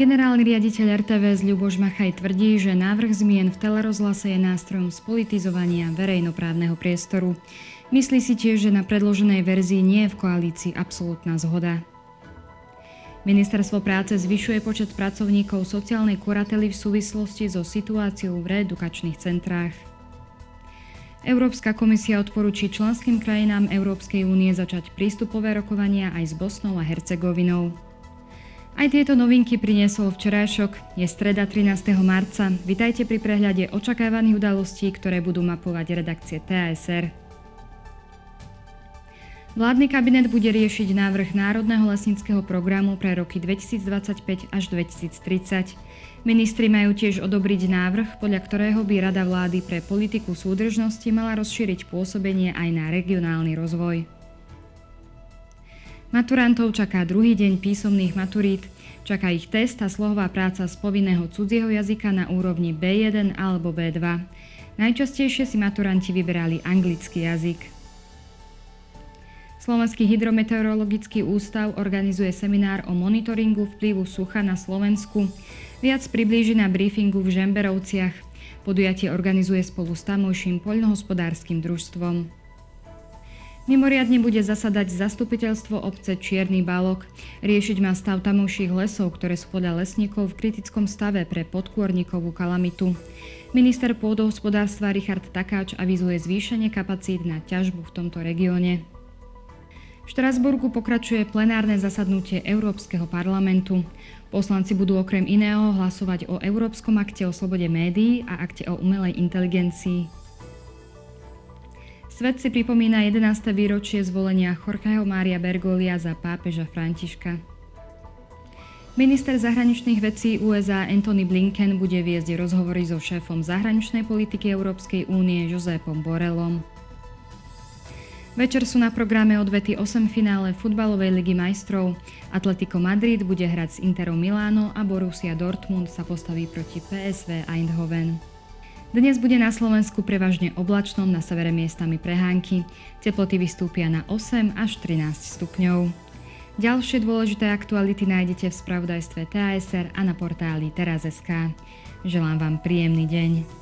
Generálny riaditeľ RTVS Ľuboš Machaj tvrdí, že návrh zmien v telerozhlase je nástrojom spolitizovania verejnoprávneho priestoru. Myslí si tiež, že na predloženej verzii nie je v koalícii absolútna zhoda. Ministerstvo práce zvyšuje počet pracovníkov sociálnej kurately v súvislosti so situáciou v reedukačných centrách. Európska komisia odporúči členským krajinám Európskej únie začať prístupové rokovania aj s Bosnou a Hercegovinou. Aj tieto novinky priniesol včerajšok. Je streda 13. marca. Vitajte pri prehľade očakávaných udalostí, ktoré budú mapovať redakcie TASR. Vládny kabinet bude riešiť návrh Národného lesníckého programu pre roky 2025 až 2030. Ministri majú tiež odobriť návrh, podľa ktorého by Rada vlády pre politiku súdržnosti mala rozšíriť pôsobenie aj na regionálny rozvoj. Maturantov čaká druhý deň písomných maturít. Čaká ich test a slohová práca z povinného cudzieho jazyka na úrovni B1 alebo B2. Najčastejšie si maturanti vyberali anglický jazyk. Slovenský hydrometeorologický ústav organizuje seminár o monitoringu vplyvu sucha na Slovensku. Viac priblíži na briefingu v Žemberovciach. Podujatie organizuje spolu s tamojším poľnohospodárskym družstvom. Mimoriadne bude zasadať zastupiteľstvo obce Čierny Balok. Riešiť má stav tamojších lesov, ktoré sú podľa lesníkov v kritickom stave pre podkôrnikovú kalamitu. Minister pôdohospodárstva Richard Takáč avizuje zvýšenie kapacít na ťažbu v tomto regióne. Štrasburgu pokračuje plenárne zasadnutie Európskeho parlamentu. Poslanci budú okrem iného hlasovať o Európskom akte o slobode médií a akte o umelej inteligencii. Svet si pripomína 11. výročie zvolenia Jorgeho Mária Bergolia za pápeža Františka. Minister zahraničných vecí USA Anthony Blinken bude viesť rozhovory so šéfom zahraničnej politiky Európskej únie Josepom Borelom. Večer sú na programe odvety 8 finále futbalovej ligy majstrov. Atletico Madrid bude hrať s Interom Miláno a Borussia Dortmund sa postaví proti PSV Eindhoven. Dnes bude na Slovensku prevažne oblačnom, na severe miestami prehánky. Teploty vystúpia na 8 až 13 stupňov. Ďalšie dôležité aktuality nájdete v spravodajstve TASR a na portáli teraz.sk. Želám vám príjemný deň.